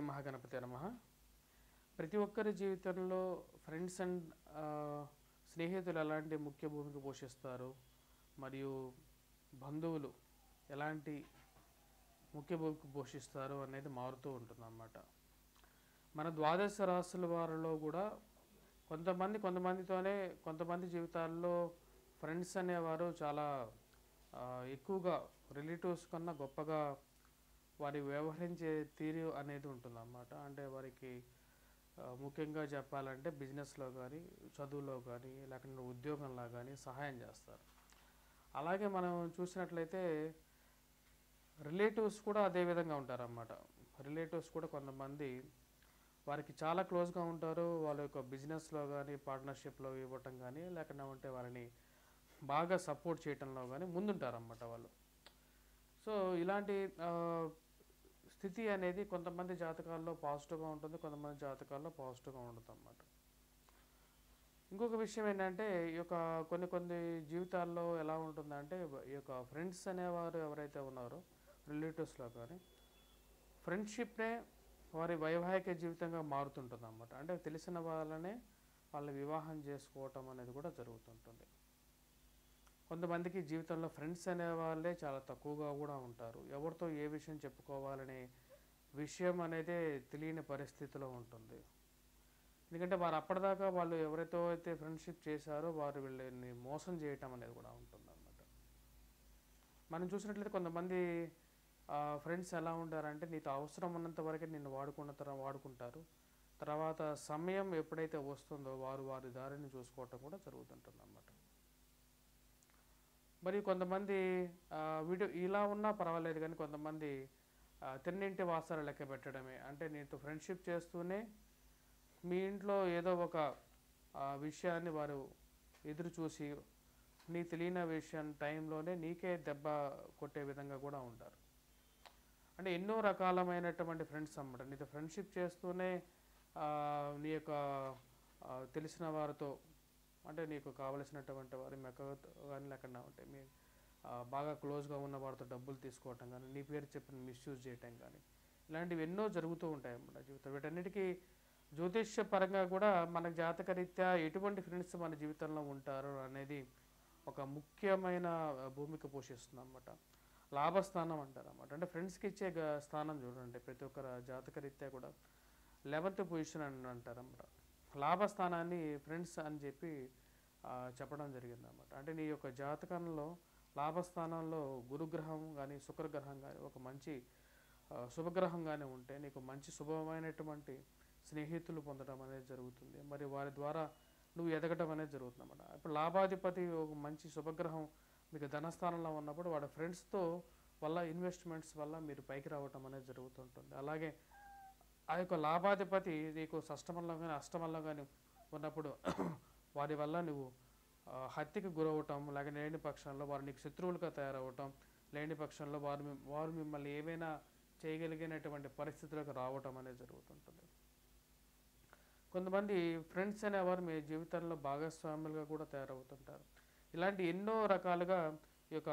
శ్రీ మహాగణపతి నమ. ప్రతి ఒక్కరి జీవితంలో ఫ్రెండ్స్ అండ్ స్నేహితులు ఎలాంటి ముఖ్య భూమిక పోషిస్తారు? మరియు బంధువులు ఎలాంటి ముఖ్య భూమిక పోషిస్తారు అనేది మారుతూ ఉంటుంది అన్నమాట మన ద్వాదశ రాసుల వారిలో కూడా కొంతమంది కొంతమందితోనే కొంతమంది జీవితాల్లో ఫ్రెండ్స్ అనేవారు చాలా ఎక్కువగా రిలేటివ్స్ కన్నా గొప్పగా వారి వ్యవహరించే తీరు అనేది ఉంటుందన్నమాట. అంటే వారికి ముఖ్యంగా చెప్పాలంటే బిజినెస్లో కానీ చదువులో కానీ లేకుంటే ఉద్యోగంలో కానీ సహాయం చేస్తారు. అలాగే మనం చూసినట్లయితే రిలేటివ్స్ కూడా అదే విధంగా ఉంటారన్నమాట. రిలేటివ్స్ కూడా కొంతమంది వారికి చాలా క్లోజ్గా ఉంటారు. వాళ్ళ యొక్క బిజినెస్లో కానీ పార్ట్నర్షిప్లో ఇవ్వటం కానీ లేకుండా ఉంటే వారిని బాగా సపోర్ట్ చేయటంలో కానీ ముందుంటారన్నమాట వాళ్ళు. సో ఇలాంటి స్థితి అనేది కొంతమంది జాతకాల్లో పాజిటివ్గా ఉంటుంది కొంతమంది జాతకాల్లో పాజిటివ్గా ఉంటుంది అన్నమాట. ఇంకొక విషయం ఏంటంటే ఈ యొక్క కొన్ని కొన్ని జీవితాల్లో ఎలా ఉంటుందంటే ఈ యొక్క ఫ్రెండ్స్ అనేవారు ఎవరైతే ఉన్నారో రిలేటివ్స్లో కానీ ఫ్రెండ్షిప్నే వారి వైవాహిక జీవితంగా మారుతుంటుంది అన్నమాట. అంటే తెలిసిన వాళ్ళనే వాళ్ళని వివాహం చేసుకోవటం అనేది కూడా జరుగుతుంటుంది. కొంతమందికి జీవితంలో ఫ్రెండ్స్ అనే వాళ్ళే చాలా తక్కువగా కూడా ఉంటారు. ఎవరితో ఏ విషయం చెప్పుకోవాలనే విషయం అనేది తెలియని పరిస్థితిలో ఉంటుంది. ఎందుకంటే వారు అప్పటిదాకా వాళ్ళు ఎవరితో అయితే ఫ్రెండ్షిప్ చేశారో వారు వీళ్ళని మోసం చేయటం అనేది కూడా ఉంటుంది అన్నమాట మనం చూసినట్లయితే కొంతమంది ఫ్రెండ్స్ ఎలా ఉంటారంటే నీతో అవసరం ఉన్నంత వరకే నిన్ను వాడుకున్న తర్వాత వాడుకుంటారు. తర్వాత సమయం ఎప్పుడైతే వస్తుందో వారు వారి దారిని చూసుకోవటం కూడా జరుగుతుంటుంది అన్నమాట మరి కొంతమంది ఆ, వీడియో ఇలా ఉన్నా పర్వాలేదు కానీ కొంతమంది తిన్నింటి వాసాలు లెక్క పెట్టడమే. అంటే నీతో ఫ్రెండ్షిప్ చేస్తూనే మీ ఇంట్లో ఏదో ఒక విషయాన్ని వారు ఎదురు చూసి నీ తెలియని విషయం టైంలోనే నీకే దెబ్బ కొట్టే విధంగా కూడా ఉంటారు. అంటే ఎన్నో రకాలమైనటువంటి ఫ్రెండ్స్ అన్నమాట. నీతో ఫ్రెండ్షిప్ చేస్తూనే నీ యొక్క తెలిసిన వారితో అంటే నీకు కావలసినటువంటి వారి మెక్క కానీ లేకుండా ఉంటే మీ బాగా క్లోజ్గా ఉన్న వారితో డబ్బులు తీసుకోవటం కానీ నీ పేరు చెప్పిన మిస్యూజ్ చేయటం కానీ ఇలాంటివి ఎన్నో జరుగుతూ ఉంటాయి అన్నమాట జీవితం వీటన్నిటికీ జ్యోతిష్య పరంగా కూడా మన జాతకరీత్యా ఎటువంటి ఫ్రెండ్స్ మన జీవితంలో ఉంటారు అనేది ఒక ముఖ్యమైన భూమిక పోషిస్తుంది అన్నమాట లాభస్థానం అంటారు అనమాట అంటే ఫ్రెండ్స్కి ఇచ్చే స్థానం చూడండి ప్రతి ఒక్కరు జాతకరీత్యా కూడా లెవెంత్ పొజిషన్ అని అంటారు అన్నమాట లాభస్థానాన్ని ఫ్రెండ్స్ అని చెప్పి చెప్పడం జరిగింది అన్నమాట అంటే నీ యొక్క జాతకంలో లాభస్థానంలో గురుగ్రహం కానీ శుక్రగ్రహం కానీ ఒక మంచి శుభగ్రహం కానీ ఉంటే నీకు మంచి శుభమైనటువంటి స్నేహితులు పొందడం అనేది జరుగుతుంది. మరి వారి ద్వారా నువ్వు ఎదగటం అనేది జరుగుతుంది అన్నమాట ఇప్పుడు లాభాధిపతి ఒక మంచి శుభగ్రహం మీకు ధనస్థానంలో ఉన్నప్పుడు వాడి ఫ్రెండ్స్తో వల్ల ఇన్వెస్ట్మెంట్స్ వల్ల మీరు పైకి రావటం అనేది జరుగుతుంటుంది. అలాగే ఆ యొక్క లాభాధిపతి నీకు షష్టమంలో కానీ అష్టమంలో కానీ ఉన్నప్పుడు వారి వల్ల నువ్వు హత్యకు హత్యకి గురవటం లేక లేని పక్షంలో వారు నీకు శత్రువులుగా తయారవటం లేని పక్షంలో వారు వారు మిమ్మల్ని ఏమైనా చేయగలిగినటువంటి పరిస్థితులకు రావటం అనేది జరుగుతుంటుంది. కొంతమంది ఫ్రెండ్స్ అనేవారు మీ జీవితంలో భాగస్వాములుగా కూడా తయారవుతుంటారు. ఇలాంటి ఎన్నో రకాలుగా ఈ యొక్క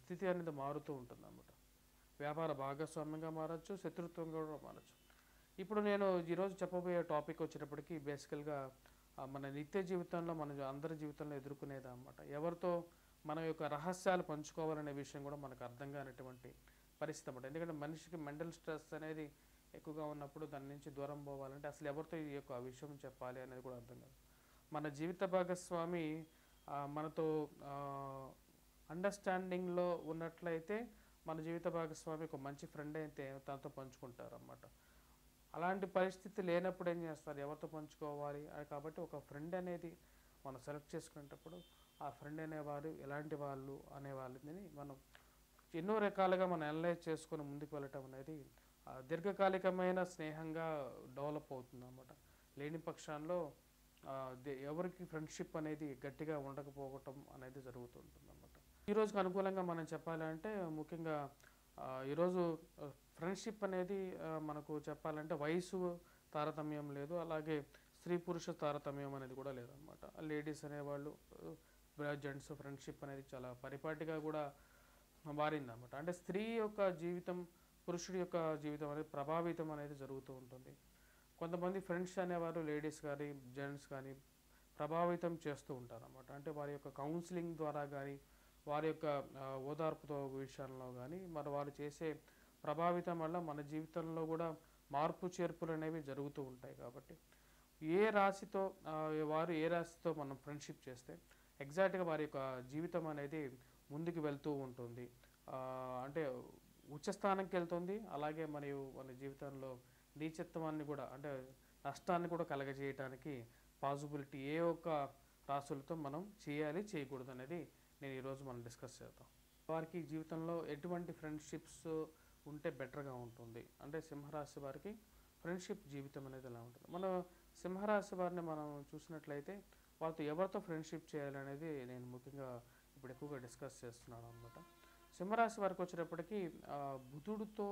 స్థితి అనేది మారుతూ ఉంటుంది అన్నమాట వ్యాపార భాగస్వామ్యంగా మారచ్చు శత్రుత్వంగా కూడా మారచ్చు. ఇప్పుడు నేను ఈరోజు చెప్పబోయే టాపిక్ వచ్చేటప్పటికి బేసికల్గా మన నిత్య జీవితంలో మన అందరి జీవితంలో ఎదుర్కొనేది అనమాట ఎవరితో మన యొక్క రహస్యాలు పంచుకోవాలనే విషయం కూడా మనకు అర్థం కానటువంటి పరిస్థితి అనమాట ఎందుకంటే మనిషికి మెంటల్ స్ట్రెస్ అనేది ఎక్కువగా ఉన్నప్పుడు దాని నుంచి దూరం పోవాలంటే అసలు ఎవరితో ఈ యొక్క విషయం చెప్పాలి అనేది కూడా అర్థం కాదు. మన జీవిత భాగస్వామి మనతో అండర్స్టాండింగ్లో ఉన్నట్లయితే మన జీవిత భాగస్వామి ఒక మంచి ఫ్రెండ్ అయితే తనతో పంచుకుంటారు అన్నమాట అలాంటి పరిస్థితి లేనప్పుడు ఏం చేస్తారు? ఎవరితో పంచుకోవాలి? అది కాబట్టి ఒక ఫ్రెండ్ అనేది మనం సెలెక్ట్ చేసుకునేటప్పుడు ఆ ఫ్రెండ్ అనేవారు ఎలాంటి వాళ్ళు అనే వాళ్ళని మనం ఎన్నో రకాలుగా మనం అనలైజ్ చేసుకొని ముందుకు వెళ్ళటం అనేది దీర్ఘకాలికమైన స్నేహంగా డెవలప్ అవుతుంది అన్నమాట లేని పక్షాల్లో ఎవరికి ఫ్రెండ్షిప్ అనేది గట్టిగా ఉండకపోవటం అనేది జరుగుతుంటుంది. అన్నమాట అనుకూలంగా మనం చెప్పాలంటే ముఖ్యంగా ఈరోజు ఫ్రెండ్షిప్ అనేది మనకు చెప్పాలంటే వయసు తారతమ్యం లేదు. అలాగే స్త్రీ పురుష తారతమ్యం అనేది కూడా లేదన్నమాట లేడీస్ అనేవాళ్ళు జెంట్స్ ఫ్రెండ్షిప్ అనేది చాలా పరిపాటిగా కూడా మారిందన్నమాట అంటే స్త్రీ యొక్క జీవితం పురుషుడి యొక్క జీవితం అనేది ప్రభావితం అనేది జరుగుతూ ఉంటుంది. కొంతమంది ఫ్రెండ్స్ అనేవారు లేడీస్ కానీ జెంట్స్ కానీ ప్రభావితం చేస్తూ ఉంటారు అన్నమాట అంటే వారి యొక్క కౌన్సిలింగ్ ద్వారా కానీ వారి యొక్క ఓదార్పుతో విషయంలో కానీ మరి వారు చేసే ప్రభావితం వల్ల మన జీవితంలో కూడా మార్పు చేర్పులు అనేవి జరుగుతూ ఉంటాయి కాబట్టి. ఏ రాశితో వారు ఏ రాశితో మనం ఫ్రెండ్షిప్ చేస్తే ఎగ్జాక్ట్గా వారి యొక్క జీవితం అనేది ముందుకు వెళ్తూ ఉంటుంది. అంటే ఉచ్చస్థానంకి వెళ్తుంది అలాగే మరియు మన జీవితంలో నీచత్వాన్ని కూడా అంటే నష్టాన్ని కూడా కలగజేయటానికి పాసిబిలిటీ ఏ ఒక్క రాసులతో మనం చేయాలి చేయకూడదు అనేది నేను ఈరోజు మనం డిస్కస్ చేద్దాం. వారికి జీవితంలో ఎటువంటి ఫ్రెండ్షిప్స్ ఉంటే బెటర్గా ఉంటుంది? అంటే సింహరాశి వారికి ఫ్రెండ్షిప్ జీవితం అనేది ఎలా ఉంటుంది? మనం సింహరాశి వారిని మనం చూసినట్లయితే వాళ్ళతో ఎవరితో ఫ్రెండ్షిప్ చేయాలనేది నేను ముఖ్యంగా ఇప్పుడు ఎక్కువగా డిస్కస్ చేస్తున్నాను అనమాట సింహరాశి వారికి వచ్చేటప్పటికీ బుధుడితో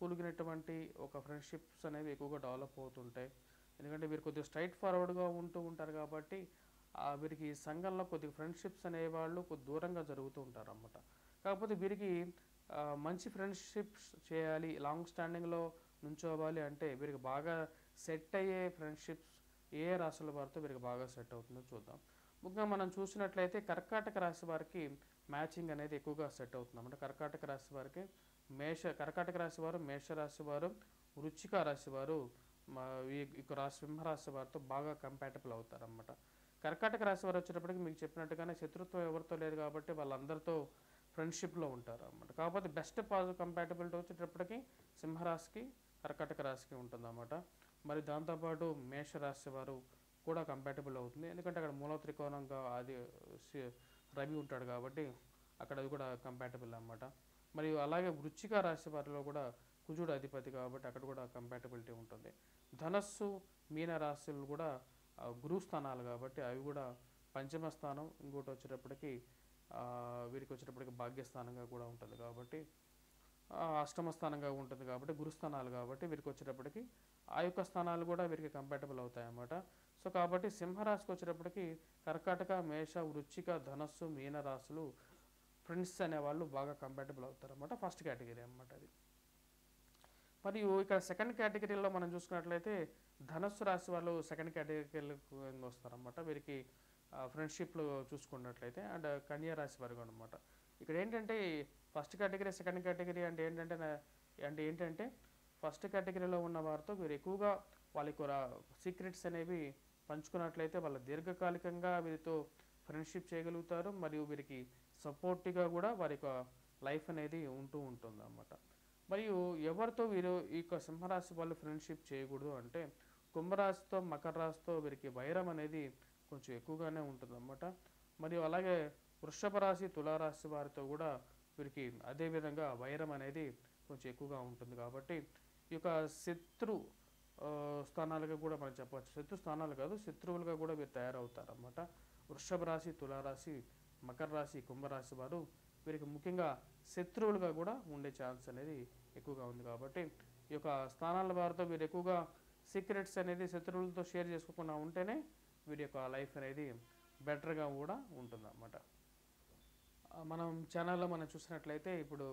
కూలిగినటువంటి ఒక ఫ్రెండ్షిప్స్ అనేవి ఎక్కువగా డెవలప్ అవుతుంటాయి. ఎందుకంటే వీరు కొద్దిగా స్ట్రైట్ ఫార్వర్డ్గా ఉంటూ ఉంటారు కాబట్టి వీరికి సంఘంలో కొద్దిగా ఫ్రెండ్షిప్స్ అనేవాళ్ళు కొద్ది దూరంగా జరుగుతూ ఉంటారు అన్నమాట కాకపోతే వీరికి మంచి ఫ్రెండ్షిప్స్ చేయాలి లాంగ్ స్టాండింగ్లో నుంచోవాలి అంటే వీరికి బాగా సెట్ అయ్యే ఫ్రెండ్షిప్స్ ఏ రాశుల వారితో వీరికి బాగా సెట్ అవుతుందో చూద్దాం. ముఖ్యంగా మనం చూసినట్లయితే కర్కాటక రాశి వారికి మ్యాచింగ్ అనేది ఎక్కువగా సెట్ అవుతుంది అన్నమాట కర్కాటక రాశి వారికి మేష కర్కాటక రాశి వారు మేషరాశి వారు వృచ్చిక రాశి వారు ఈ ఈ రాశి సింహరాశి వారితో బాగా కంపాటబుల్ అవుతారు అన్నమాట కర్కాటక రాశి వారు వచ్చేటప్పటికి మీకు చెప్పినట్టుగానే శత్రుత్వం ఎవరితో లేదు కాబట్టి వాళ్ళందరితో ఫ్రెండ్షిప్లో ఉంటారు అన్నమాట. కాకపోతే బెస్ట్ పాజిటివ్ కంపాటబిలిటీ వచ్చేటప్పటికి సింహరాశికి కర్కాటక రాశికి ఉంటుందన్నమాట మరి దాంతోపాటు మేషరాశి వారు కూడా కంపాటబుల్ అవుతుంది. ఎందుకంటే అక్కడ మూల త్రికోణంగా అది రవి ఉంటాడు కాబట్టి అక్కడ అది కూడా కంపాటబుల్ అన్నమాట. మరియు అలాగే వృచ్చిక రాశి వారిలో కూడా కుజుడు అధిపతి కాబట్టి అక్కడ కూడా కంపాటబిలిటీ ఉంటుంది. ధనస్సు మీన రాశులు కూడా గురుస్థానాలు కాబట్టి అవి కూడా పంచమ స్థానం ఇంకోటి వచ్చేటప్పటికి వీరికి వచ్చేటప్పటికి భాగ్యస్థానంగా కూడా ఉంటుంది కాబట్టి అష్టమ స్థానంగా ఉంటుంది కాబట్టి గురుస్థానాలు కాబట్టి వీరికి వచ్చేటప్పటికి ఆ యొక్క స్థానాలు కూడా వీరికి కంపాటబుల్ అవుతాయి అన్నమాట సో కాబట్టి సింహరాశికి వచ్చేటప్పటికి కర్కాటక మేష వృచ్చిక ధనస్సు మీన రాశులు ఫ్రెండ్స్ అనేవాళ్ళు బాగా కంపాటబుల్ అవుతారు అన్నమాట ఫస్ట్ కేటగిరీ అన్నమాట అది. మరియు ఇక్కడ సెకండ్ కేటగిరీలో మనం చూసుకున్నట్లయితే ధనస్సు రాశి వాళ్ళు సెకండ్ కేటగిరీలకు వస్తారనమాట వీరికి ఫ్రెండ్షిప్లో చూసుకున్నట్లయితే అండ్ కన్యా రాశి వారు అనమాట ఇక్కడ ఏంటంటే ఫస్ట్ కేటగిరీ సెకండ్ కేటగిరీ అంటే ఏంటంటే అండ్ అంటే ఏంటంటే ఫస్ట్ కేటగిరీలో ఉన్న వారితో వీరు ఎక్కువగా వాళ్ళకి సీక్రెట్స్ అనేవి పంచుకున్నట్లయితే వాళ్ళ దీర్ఘకాలికంగా వీరితో ఫ్రెండ్షిప్ చేయగలుగుతారు. మరియు వీరికి సపోర్టివ్గా కూడా వారి యొక్క లైఫ్ అనేది ఉంటూ ఉంటుంది అన్నమాట మరియు ఎవరితో వీరు ఈ యొక్క సింహరాశి వాళ్ళు ఫ్రెండ్షిప్ చేయకూడదు అంటే కుంభరాశితో మకర రాశితో వీరికి వైరం అనేది కొంచెం ఎక్కువగానే ఉంటుంది అన్నమాట మరియు అలాగే వృషభ రాశి తులారాశి వారితో కూడా వీరికి అదేవిధంగా వైరం అనేది కొంచెం ఎక్కువగా ఉంటుంది కాబట్టి ఈ యొక్క శత్రు స్థానాలుగా కూడా మనం చెప్పవచ్చు. శత్రు స్థానాలు కాదు శత్రువులుగా కూడా వీరు తయారవుతారు అన్నమాట వృషభ రాశి తులారాశి మకర రాశి కుంభరాశి వారు వీరికి ముఖ్యంగా శత్రువులుగా కూడా ఉండే ఛాన్స్ అనేది ఎక్కువగా ఉంది కాబట్టి ఈ యొక్క స్థానాల వారితో మీరు ఎక్కువగా సీక్రెట్స్ అనేది శత్రువులతో షేర్ చేసుకోకుండా ఉంటేనే వీరి యొక్క లైఫ్ అనేది బెటర్గా కూడా ఉంటుందన్నమాట. మనం ఛానల్లో మనం చూసినట్లయితే ఇప్పుడు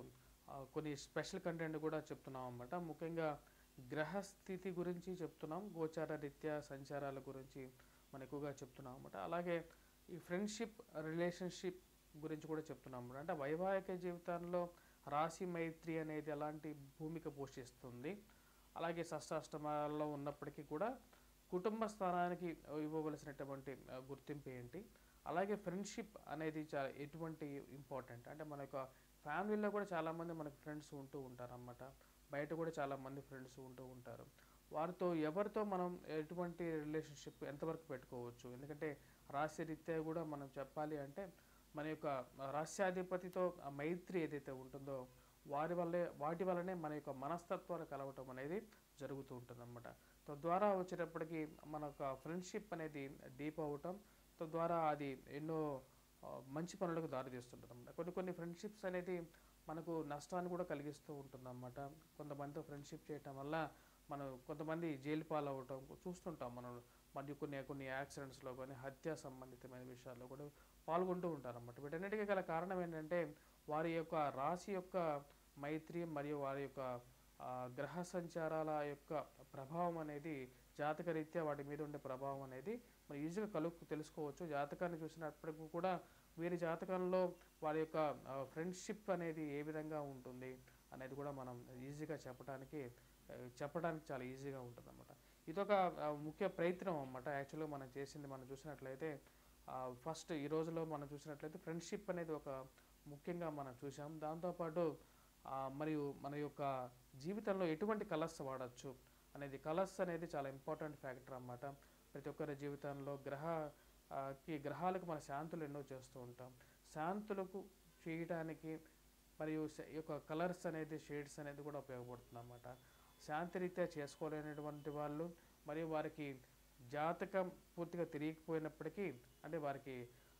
కొన్ని స్పెషల్ కంటెంట్ కూడా చెప్తున్నాం అన్నమాట. ముఖ్యంగా గ్రహస్థితి గురించి చెప్తున్నాం గోచార రీత్యా సంచారాల గురించి మనం ఎక్కువగా చెప్తున్నాం అన్నమాట. అలాగే ఈ ఫ్రెండ్షిప్ రిలేషన్షిప్ గురించి కూడా చెప్తున్నాం అన్నమాట. అంటే వైవాహిక జీవితంలో రాశి మైత్రి అనేది ఎలాంటి భూమిక పోషిస్తుంది? అలాగే షష్టాష్టమాల్లో ఉన్నప్పటికీ కూడా కుటుంబ స్థానానికి ఇవ్వవలసినటువంటి గుర్తింపు ఏంటి? అలాగే ఫ్రెండ్షిప్ అనేది చాలా ఎటువంటి ఇంపార్టెంట్? అంటే మన యొక్క ఫ్యామిలీలో కూడా చాలామంది మనకు ఫ్రెండ్స్ ఉంటూ ఉంటారు అన్నమాట బయట కూడా చాలామంది ఫ్రెండ్స్ ఉంటూ ఉంటారు. వారితో ఎవరితో మనం ఎటువంటి రిలేషన్షిప్ ఎంతవరకు పెట్టుకోవచ్చు? ఎందుకంటే రాశి రీత్యా కూడా మనం చెప్పాలి అంటే మన యొక్క రాష్ట్రాధిపతితో మైత్రి ఏదైతే ఉంటుందో వారి వల్లే వాటి వల్లనే మన యొక్క మనస్తత్వాలు కలవటం అనేది జరుగుతూ ఉంటుందన్నమాట. తద్వారా వచ్చేటప్పటికి మన యొక్క ఫ్రెండ్షిప్ అనేది డీప్ అవ్వటం తద్వారా అది ఎన్నో మంచి పనులకు దారితీస్తుంటుంది అన్నమాట కొన్ని కొన్ని ఫ్రెండ్షిప్స్ అనేది మనకు నష్టాన్ని కూడా కలిగిస్తూ ఉంటుంది అన్నమాట కొంతమందితో ఫ్రెండ్షిప్ చేయటం వల్ల మనం కొంతమంది జైలు పాలవటం చూస్తుంటాం మనం. మరియు కొన్ని కొన్ని యాక్సిడెంట్స్లో కానీ హత్య సంబంధితమైన విషయాల్లో కూడా పాల్గొంటూ ఉంటారు అన్నమాట వీటన్నిటికీ గల కారణం ఏంటంటే వారి యొక్క రాశి యొక్క మైత్రి మరియు వారి యొక్క గ్రహ సంచారాల యొక్క ప్రభావం అనేది జాతకరీత్యా వాటి మీద ఉండే ప్రభావం అనేది మనం ఈజీగా కలు తెలుసుకోవచ్చు. జాతకాన్ని చూసినప్పటికీ కూడా వీరి జాతకంలో వారి యొక్క ఫ్రెండ్షిప్ అనేది ఏ విధంగా ఉంటుంది అనేది కూడా మనం ఈజీగా చెప్పడానికి చెప్పడానికి చాలా ఈజీగా ఉంటుంది ఇదొక ముఖ్య ప్రయత్నం అన్నమాట. యాక్చువల్గా మనం చేసింది మనం చూసినట్లయితే ఫస్ట్ ఈ రోజులో మనం చూసినట్లయితే ఫ్రెండ్షిప్ అనేది ఒక ముఖ్యంగా మనం చూసాం దాంతోపాటు మరియు మన యొక్క జీవితంలో ఎటువంటి కలర్స్ వాడచ్చు అనేది కలర్స్ అనేది చాలా ఇంపార్టెంట్ ఫ్యాక్టర్ అన్నమాట. ప్రతి ఒక్కరి జీవితంలో గ్రహకి గ్రహాలకు మన శాంతులు ఎన్నో చేస్తూ ఉంటాం. శాంతులకు చేయడానికి మరియు ఈ యొక్క కలర్స్ అనేది షేడ్స్ అనేది కూడా ఉపయోగపడుతుంది అన్నమాట. శాంతిరీత్యా చేసుకోలేనటువంటి వాళ్ళు మరియు వారికి జాతకం పూర్తిగా తెలియకపోయినప్పటికీ అంటే వారికి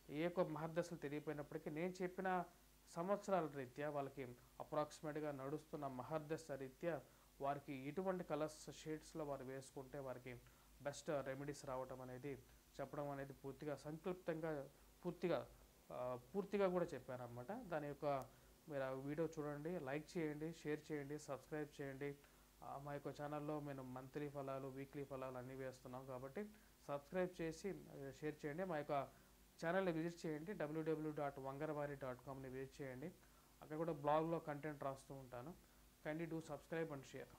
ఏ యొక్క మహర్దశలు తెలియపోయినప్పటికీ నేను చెప్పిన సంవత్సరాల రీత్యా వాళ్ళకి అప్రాక్సిమేట్గా నడుస్తున్న మహర్దశ రీత్యా వారికి ఎటువంటి కలర్స్ షేడ్స్లో వారు వేసుకుంటే వారికి బెస్ట్ రెమెడీస్ రావటం అనేది చెప్పడం అనేది పూర్తిగా సంక్లిప్తంగా పూర్తిగా పూర్తిగా కూడా చెప్పారనమాట దాని యొక్క మీరు ఆ వీడియో చూడండి లైక్ చేయండి షేర్ చేయండి సబ్స్క్రైబ్ చేయండి. మా యొక్క ఛానల్లో మేము మంత్లీ ఫలాలు వీక్లీ ఫలాలు అన్నీ వేస్తున్నాం కాబట్టి సబ్స్క్రైబ్ చేసి షేర్ చేయండి. మా యొక్క ఛానల్ని విజిట్ చేయండి. డబ్ల్యూడబ్ల్యూ డాట్ వంగరవారి డాట్ కామ్ని విజిట్ చేయండి. అక్కడ కూడా బ్లాగ్లో కంటెంట్ రాస్తూ ఉంటాను. Kindly do subscribe and share